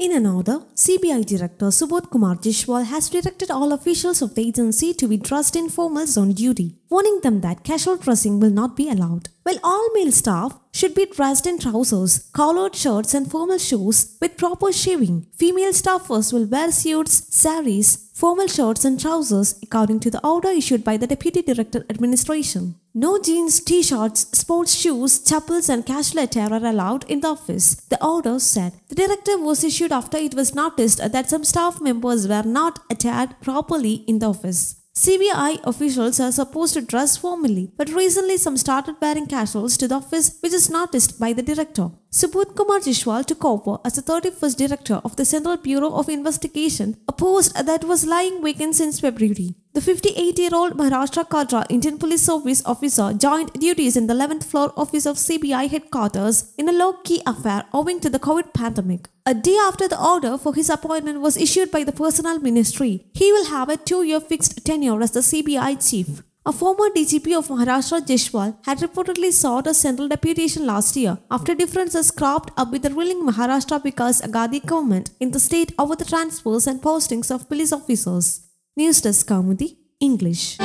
In an order, CBI Director Subodh Kumar Jaiswal has directed all officials of the agency to be dressed in formals on duty, warning them that casual dressing will not be allowed. While all male staff should be dressed in trousers, collared shirts, and formal shoes with proper shaving, female staffers will wear suits, saris, formal shirts, and trousers according to the order issued by the Deputy Director Administration. No jeans, t-shirts, sports shoes, chappals and casual attire are allowed in the office, the order said. The directive was issued after it was noticed that some staff members were not attired properly in the office. CBI officials are supposed to dress formally, but recently some started wearing casuals to the office, which is noticed by the director. Subodh Kumar Jaiswal took over as the 31st director of the Central Bureau of Investigation, a post that was lying vacant since February. The 58-year-old Maharashtra Cadre Indian Police Service officer joined duties in the 11th floor office of CBI headquarters in a low-key affair owing to the COVID pandemic. A day after the order for his appointment was issued by the Personnel Ministry, he will have a two-year fixed tenure as the CBI chief. A former DGP of Maharashtra, Jaiswal, had reportedly sought a central deputation last year after differences cropped up with the ruling Maharashtra Vikas Aghadi government in the state over the transfers and postings of police officers. News Desk Kaumudy, English.